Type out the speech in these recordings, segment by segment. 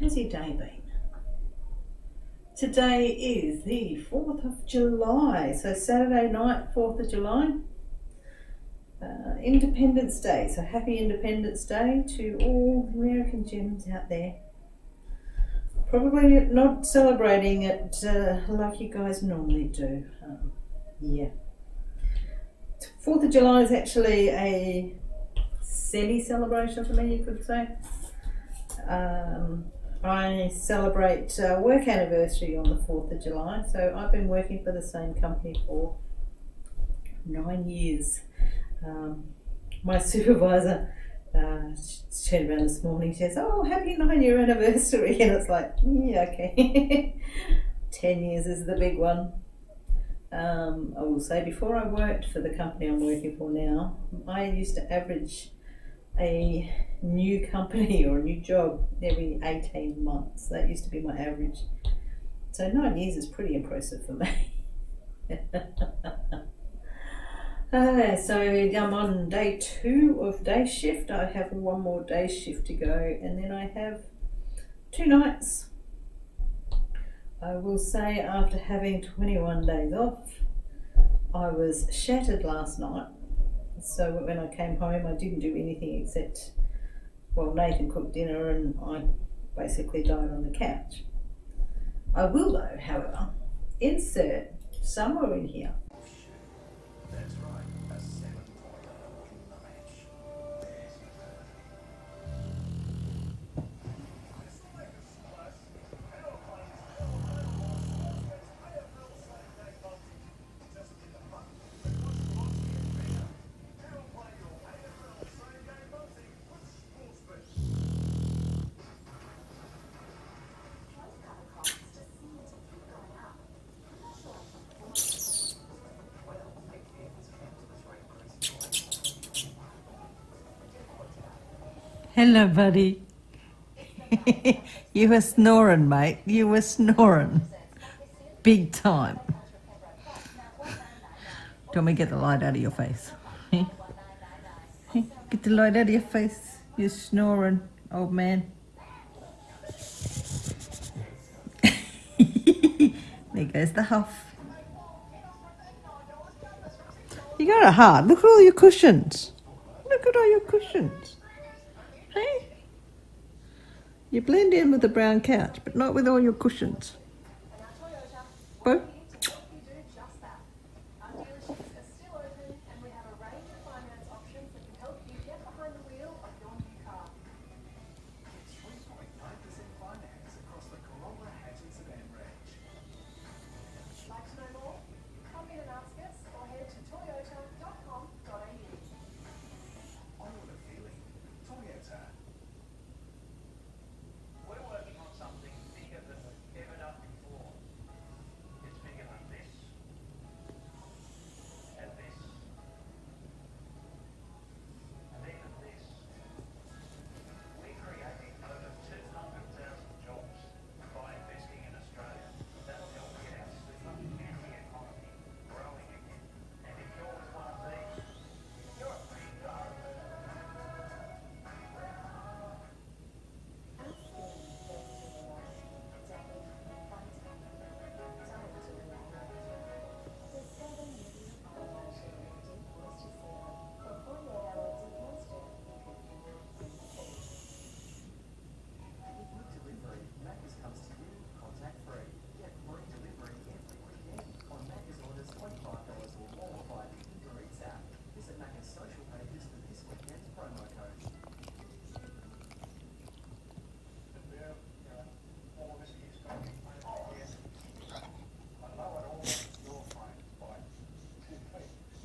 How's your day been? Today is the 4th of July, so Saturday night, 4th of July. Uh, Independence Day, so happy Independence Day to all American gems out there. Probably not celebrating it uh, like you guys normally do. Um, yeah. Fourth of July is actually a semi-celebration for me, you could say. Um, I celebrate uh, work anniversary on the fourth of July, so I've been working for the same company for nine years. Um, my supervisor uh, she turned around this morning. She says, "Oh, happy nine-year anniversary," and it's like, yeah, okay. Ten years is the big one. Um, I will say, before I worked for the company I'm working for now, I used to average a new company or a new job every 18 months. That used to be my average. So nine years is pretty impressive for me. uh, so I'm on day two of day shift. I have one more day shift to go, and then I have two nights. I will say, after having 21 days off, I was shattered last night. So when I came home, I didn't do anything except, well, Nathan cooked dinner and I basically died on the couch. I will, though, however, insert somewhere in here Hello, buddy. you were snoring, mate. You were snoring. Big time. Do you want me get the light out of your face? Get the light out of your face. You're snoring, old man. there goes the huff. You got it hard. Look at all your cushions. Look at all your cushions. You blend in with the brown couch, but not with all your cushions.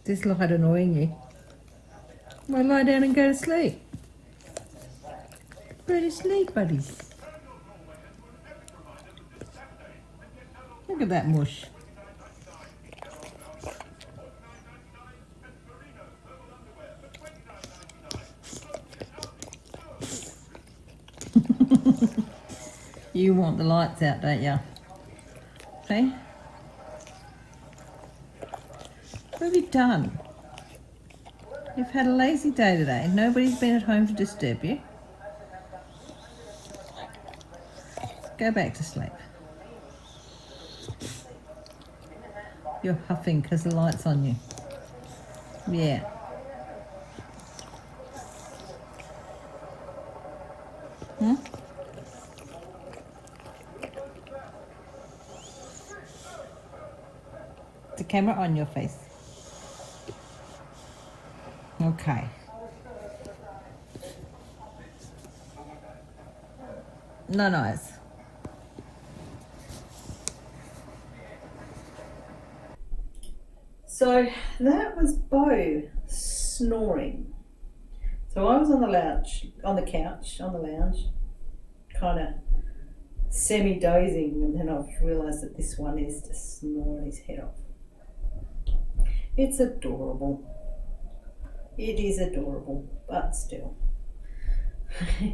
This light annoying you. Well, lie down and go to sleep. Go to sleep, buddies. Look at that mush. you want the lights out, don't you? See? Done? You've had a lazy day today. Nobody's been at home to disturb you. Go back to sleep. You're huffing because the light's on you. Yeah. Hmm? The camera on your face. Okay. No noise. So that was Bo snoring. So I was on the lounge, on the couch, on the lounge, kind of semi dozing, and then I've realised that this one is just snoring his head off. It's adorable. It is adorable, but still.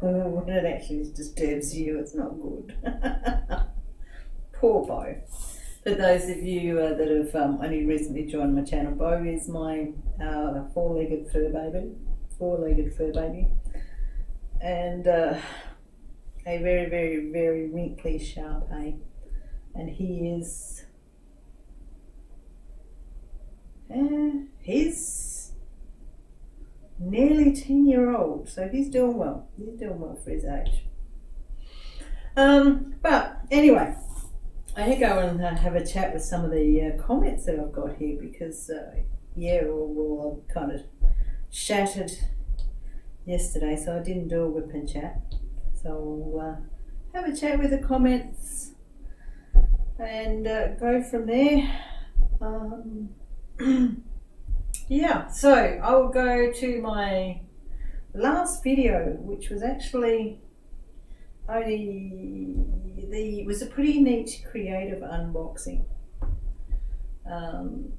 when it actually disturbs you, it's not good. Poor Bo. For those of you uh, that have um, only recently joined my channel, Bo is my uh, four-legged fur baby, four-legged fur baby, and uh, a very, very, very wrinkly Shar Pei, and he is. Uh, he's nearly 10 year old, so he's doing well. He's doing well for his age. Um, but anyway, I need to go and uh, have a chat with some of the uh, comments that I've got here because, uh, yeah, well, I kind of shattered yesterday, so I didn't do a WIP and chat. So I'll uh, have a chat with the comments and uh, go from there. Um, yeah, so I will go to my last video, which was actually only the was a pretty neat creative unboxing. Um,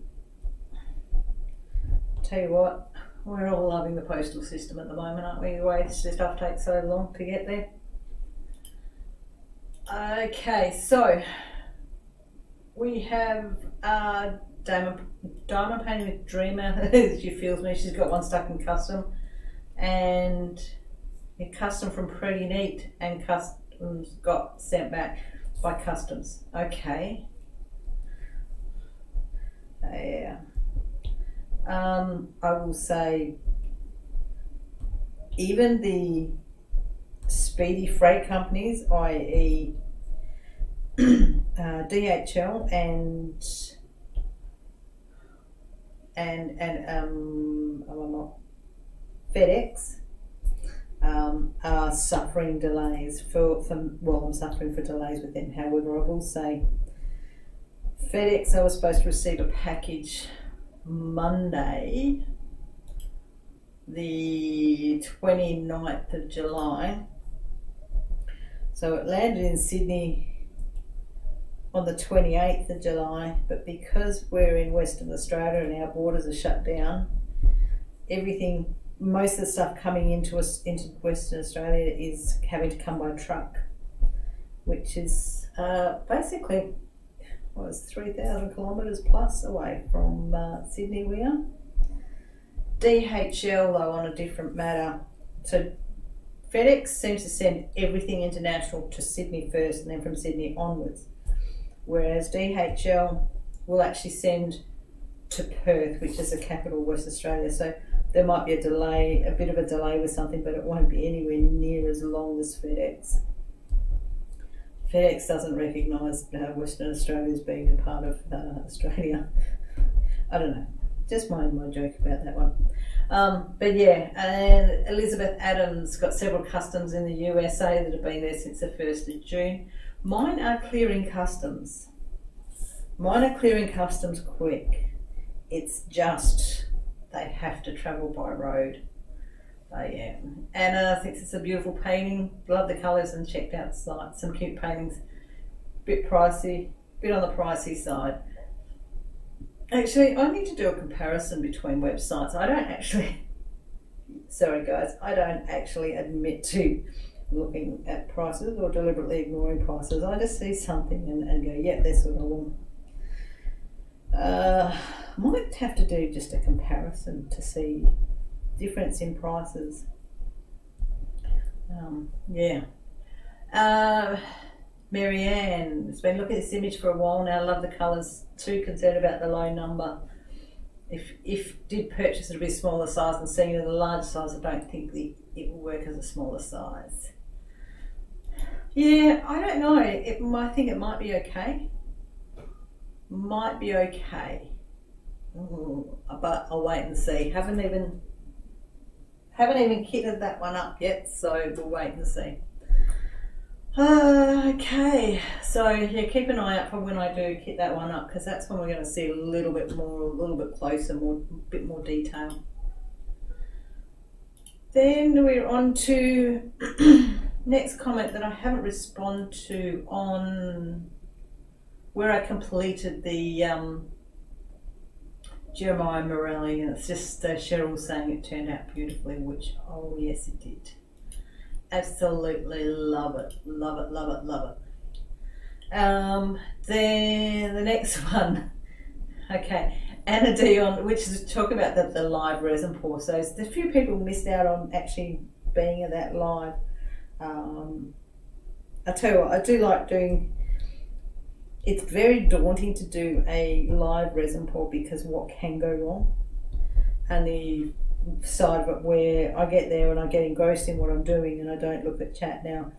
tell you what, we're all loving the postal system at the moment, aren't we? The way this stuff takes so long to get there. Okay, so we have uh, diamond, diamond painting with Dreamer. she feels me. She's got one stuck in custom, and a custom from Pretty Neat, and customs got sent back by customs. Okay. Yeah. Um, I will say, even the speedy freight companies, i.e., uh, DHL and and and um, um, FedEx um, are suffering delays for, for well, I'm suffering for delays with them. However, I will say FedEx, I was supposed to receive a package Monday, the 29th of July. So it landed in Sydney on the 28th of July, but because we're in Western Australia and our borders are shut down, everything, most of the stuff coming into us into Western Australia is having to come by truck, which is uh, basically was 3,000 kilometres plus away from uh, Sydney we are. DHL though on a different matter. So FedEx seems to send everything international to Sydney first and then from Sydney onwards. Whereas DHL will actually send to Perth, which is the capital West Australia. So there might be a delay, a bit of a delay with something, but it won't be anywhere near as long as FedEx. FedEx doesn't recognise uh, Western Australia as being a part of uh, Australia. I don't know. Just mind my joke about that one. Um, but yeah, and Elizabeth Adams got several customs in the USA that have been there since the 1st of June. Mine are clearing customs. Mine are clearing customs quick. It's just they have to travel by road. But um, yeah, Anna thinks it's a beautiful painting. Love the colours and checked out site. Some cute paintings. Bit pricey, bit on the pricey side. Actually, I need to do a comparison between websites. I don't actually, sorry guys, I don't actually admit to looking at prices or deliberately ignoring prices. I just see something and, and go, yeah, that's what I want. Uh, might have to do just a comparison to see difference in prices. Um, yeah. Uh, Marianne has been looking at this image for a while now. Love the colours. Too concerned about the low number. If if did purchase it a bit smaller size and seeing it in a large size, I don't think the it will work as a smaller size. Yeah, I don't know. It, I think it might be okay. Might be okay. Ooh, but I'll wait and see. Haven't even haven't even kitted that one up yet, so we'll wait and see. Uh, okay, so yeah, keep an eye out for when I do kit that one up because that's when we're going to see a little bit more, a little bit closer, more, bit more detail. Then we're on to next comment that I haven't responded to on where I completed the um, Jeremiah Morelli, and it's just uh, Cheryl saying it turned out beautifully, which oh yes it did. Absolutely love it, love it, love it, love it. Um, then the next one, okay, Anna Dion, which is talk about the, the live resin pour. So a few people missed out on actually being at that live. Um, I tell you what, I do like doing. It's very daunting to do a live resin pour because what can go wrong, and the side of it where I get there and I get engrossed in what I'm doing and I don't look at chat now.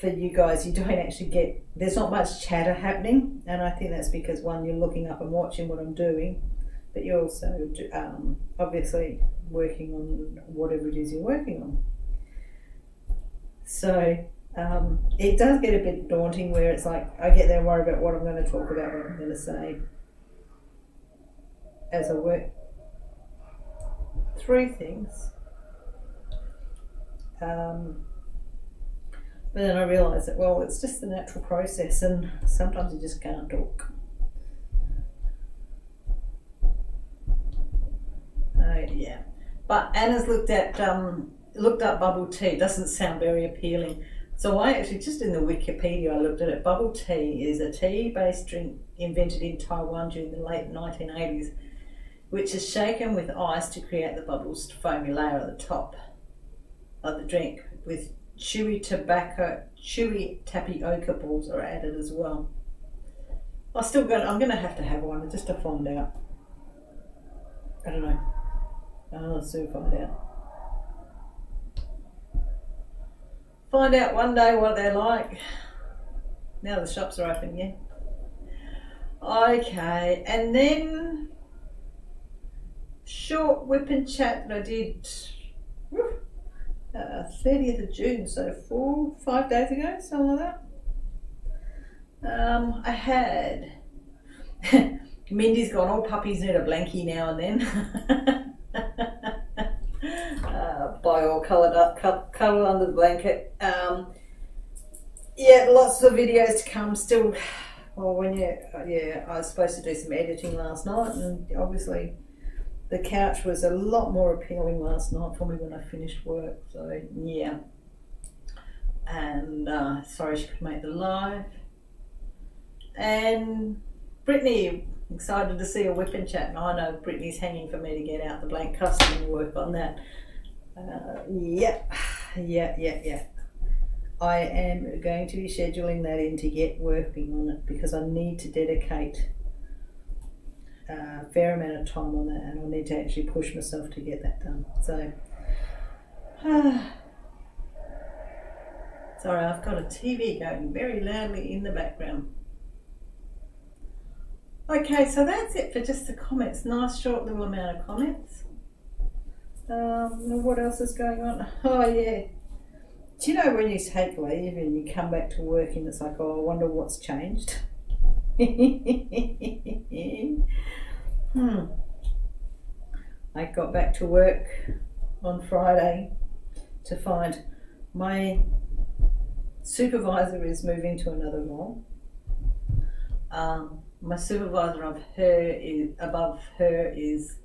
For you guys, you don't actually get, there's not much chatter happening, and I think that's because one, you're looking up and watching what I'm doing, but you're also um, obviously working on whatever it is you're working on. So um, it does get a bit daunting where it's like I get there worry about what I'm going to talk about, what I'm going to say as I work through things. Um, but then I realise that, well, it's just the natural process, and sometimes you just can't talk. Oh, yeah. But Anna's looked at um, looked up bubble tea. Doesn't sound very appealing. So I actually just in the Wikipedia I looked at it. Bubble tea is a tea-based drink invented in Taiwan during the late 1980s which is shaken with ice to create the bubbles foamy layer at the top of the drink with chewy tobacco chewy tapioca balls are added as well I still going I'm gonna have to have one just to find out I don't know I'll soon find out find out one day what they're like now the shops are open yeah okay and then short WIP and chat that I did uh, 30th of June, so four, five days ago, something like that. Um, I had Mindy's gone all puppies need a blankie now and then. buy all coloured up, cuddle under the blanket. Um, yeah, lots of videos to come. Still, well, when you, yeah, I was supposed to do some editing last night, and obviously the couch was a lot more appealing last night for me when I finished work. So yeah, and uh, sorry she could make the live. And Brittany, excited to see a WIP and chat. And I know Brittany's hanging for me to get out the blank custom and work on that. Uh, yeah, yeah, yeah, yeah. I am going to be scheduling that in to get working on it because I need to dedicate a fair amount of time on that and I need to actually push myself to get that done. So, sorry, I've got a TV going very loudly in the background. Okay, so that's it for just the comments. Nice short little amount of comments. Um, what else is going on? Oh yeah. Do you know when you take leave and you come back to work and it's like, oh, I wonder what's changed? hmm. I got back to work on Friday to find my supervisor is moving to another role. Um, my supervisor of her is above her is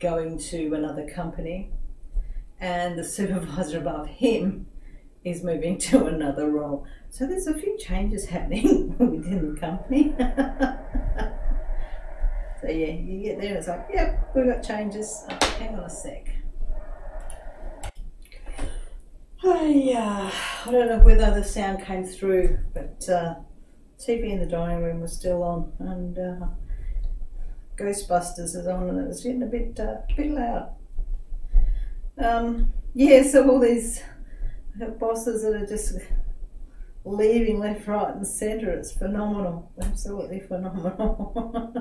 going to another company, and the supervisor above him is moving to another role. So there's a few changes happening within the company. so yeah, you get there and it's like, yep, we've got changes. Oh, hang on a sec. Oh, yeah, I don't know whether the sound came through, but uh, TV in the dining room was still on, and uh, Ghostbusters is on, and it was getting a bit, uh, bit loud. Um, yeah, so all these bosses that are just leaving left, right, and centre, it's phenomenal, absolutely phenomenal.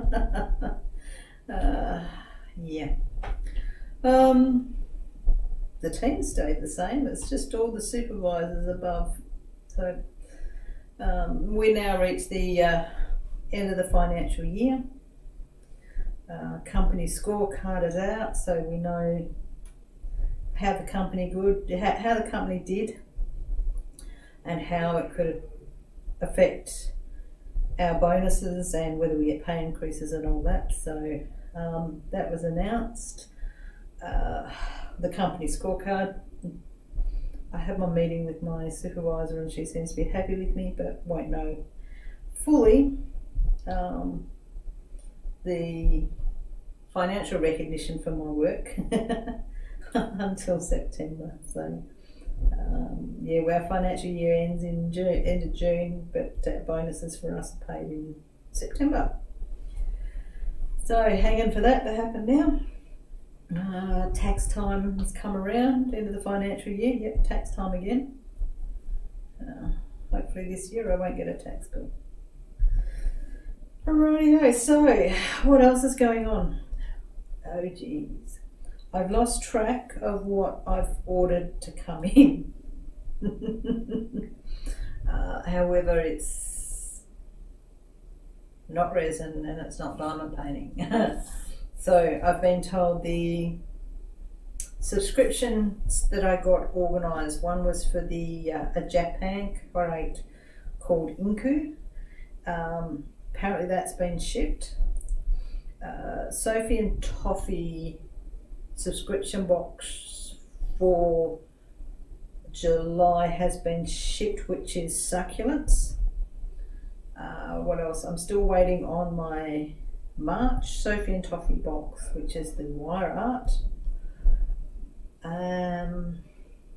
uh, yeah. Um, the team stayed the same. It's just all the supervisors above. So um, we now reach the uh, end of the financial year. Uh, company scorecard is out, so we know how the company good, how, how the company did, and how it could affect our bonuses and whether we get pay increases and all that. So um, that was announced. Uh, the company scorecard. I had my meeting with my supervisor and she seems to be happy with me, but won't know fully um, the financial recognition for my work until September. So, um, yeah, our financial year ends in June, end of June, but uh, bonuses for us are paid in September. So, hang hanging for that to happen now. Uh, tax time has come around, end of the financial year. Yep, tax time again. Uh, hopefully this year I won't get a tax bill. Alrighty, so what else is going on? Oh geez, I've lost track of what I've ordered to come in. uh, however, it's not resin and it's not diamond painting. So I've been told the subscriptions that I got organised. One was for the uh, a Japan crate called Inku. Um, apparently that's been shipped. Uh, Sophie and Toffee subscription box for July has been shipped, which is succulents. Uh, what else? I'm still waiting on my March Sophie and Toffee box, which is the wire art. Um,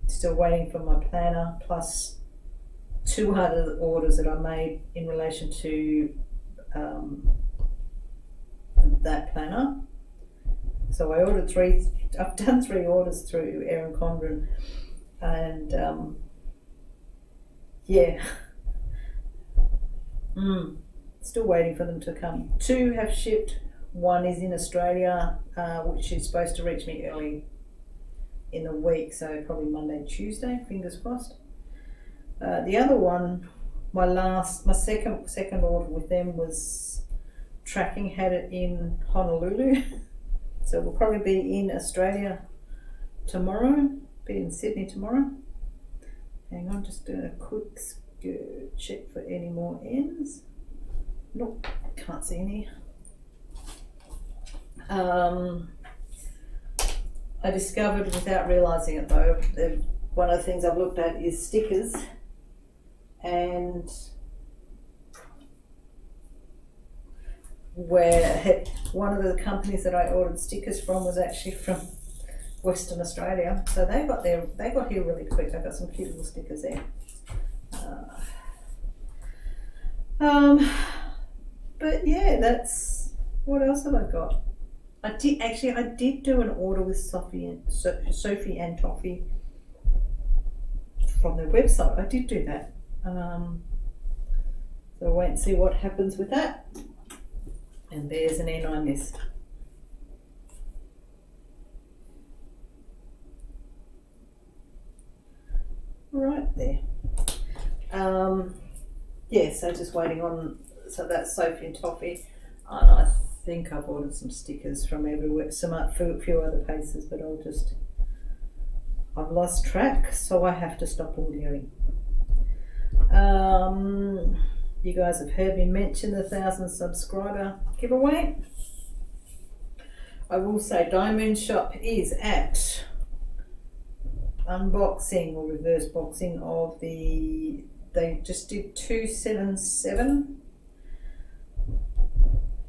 still waiting for my planner, plus two other orders that I made in relation to um, that planner. So I ordered three. I've done three orders through Erin Condren, and um, yeah. Mm still waiting for them to come. Two have shipped, one is in Australia, uh, which is supposed to reach me early in the week, so probably Monday, Tuesday, fingers crossed. Uh, the other one, my last, my second second order with them was tracking had it in Honolulu, so we'll probably be in Australia tomorrow, be in Sydney tomorrow. Hang on, just doing a quick check for any more ends. Nope, can't see any. Um, I discovered without realising it though, that one of the things I've looked at is stickers and where one of the companies that I ordered stickers from was actually from Western Australia. So they got there, they got here really quick. I got some cute little stickers there. Uh, um, but yeah, that's what else have I got? I did actually. I did do an order with Sophie and so, Sophie and Toffee from their website. I did do that. Um, so wait and see what happens with that. And there's an N9 list. Right there. Um, yeah, so just waiting on so that's Sophie and Toffee. And I think I've ordered some stickers from everywhere, some a few other places, but I'll just, I've lost track, so I have to stop ordering. Um, you guys have heard me mention the thousand subscriber giveaway. I will say Diamond Shop is at unboxing or reverse boxing of the they just did 277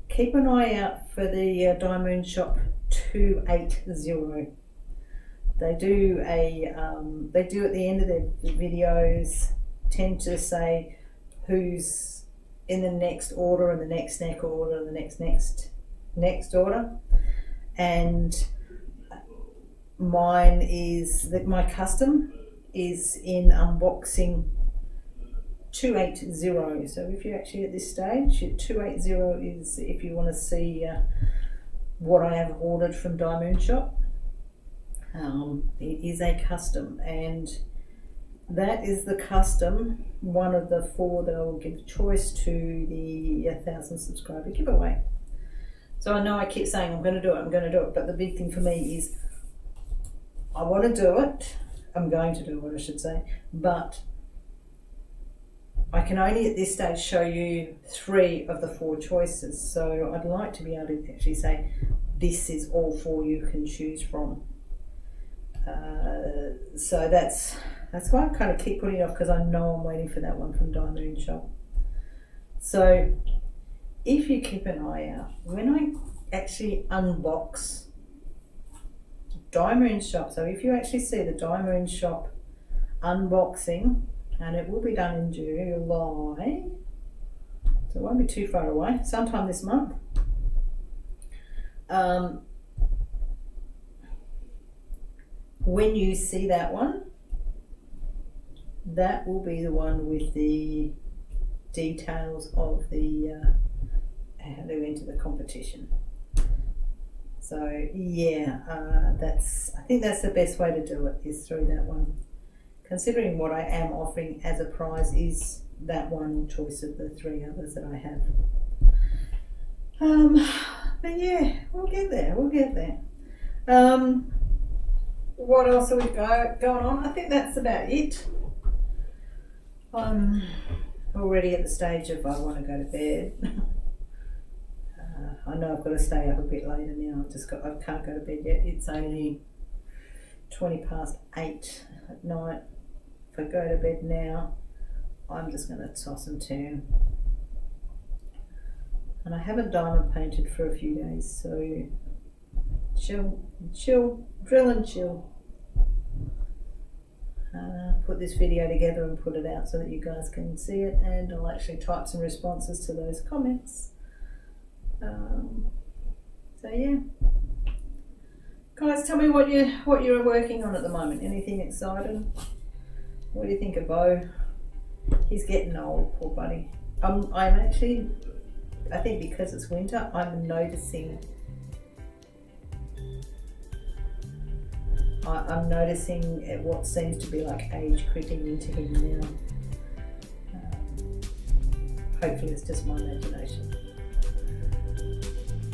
keep an eye out for the uh, Diamond Shop 280. they do a um, they do at the end of their videos tend to say who's in the next order and the next next order and the next next next order. And mine is that my custom is in unboxing 280 so if you're actually at this stage 280 is if you want to see uh, what I have ordered from Diamond Shop. Um, it is a custom and that is the custom one of the four that I will give choice to the 1000 subscriber giveaway. So I know I keep saying I'm going to do it I'm going to do it but the big thing for me is I want to do it I'm going to do it I should say but I can only at this stage show you three of the four choices. So I'd like to be able to actually say this is all four you can choose from. Uh, so that's that's why I kind of keep putting it off because I know I'm waiting for that one from Diamond Shop. So if you keep an eye out, when I actually unbox Diamond Shop, so if you actually see the Diamond Shop unboxing, and it will be done in July, so it won't be too far away, sometime this month. Um, when you see that one, that will be the one with the details of the uh, how to enter the competition. So yeah, uh, that's I think that's the best way to do it is through that one. Considering what I am offering as a prize is that one choice of the three others that I have. Um, but yeah, we'll get there. We'll get there. Um, what else have we got going on? I think that's about it. I'm already at the stage of I want to go to bed. uh, I know I've got to stay up a bit later now. I've just got I can't go to bed yet. It's only twenty past eight at night. If I go to bed now, I'm just going to toss and turn. And I haven't diamond painted for a few days, so chill, chill, drill and chill. Uh, put this video together and put it out so that you guys can see it and I'll actually type some responses to those comments. Um, so yeah. Guys, tell me what you what you're working on at the moment. Anything exciting? What do you think of Bo? He's getting old, poor buddy. I'm I'm actually I think because it's winter, I'm noticing I, I'm noticing what seems to be like age creeping into him now. Um, hopefully it's just my imagination.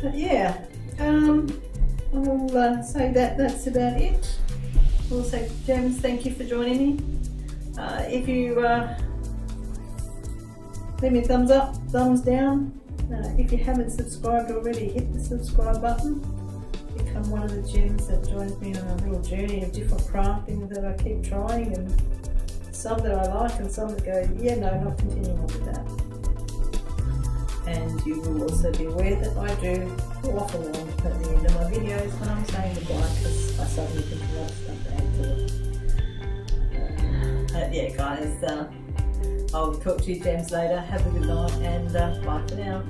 But yeah, um, I'll uh, say that that's about it. Also, James, thank you for joining me. Uh, if you uh, leave me a thumbs up, thumbs down. Uh, if you haven't subscribed already, hit the subscribe button one of the gems that joins me on a little journey of different crafting that I keep trying and some that I like and some that go, yeah, no, not continuing on with that. And you will also be aware that I do waffle on at the end of my videos when I'm saying goodbye because I suddenly think of other stuff to add to it. Uh, yeah, guys, uh, I'll talk to you gems later. Have a good night and uh, bye for now.